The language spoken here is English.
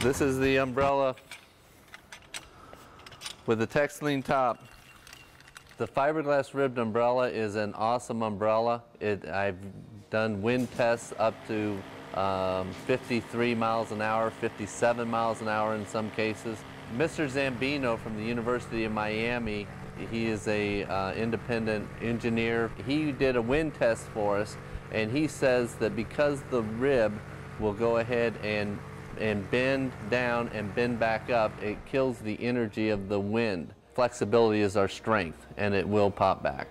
This is the umbrella with the Texline top. The fiberglass ribbed umbrella is an awesome umbrella. It, I've done wind tests up to um, 53 miles an hour, 57 miles an hour in some cases. Mr. Zambino from the University of Miami, he is a uh, independent engineer. He did a wind test for us and he says that because the rib will go ahead and and bend down and bend back up, it kills the energy of the wind. Flexibility is our strength and it will pop back.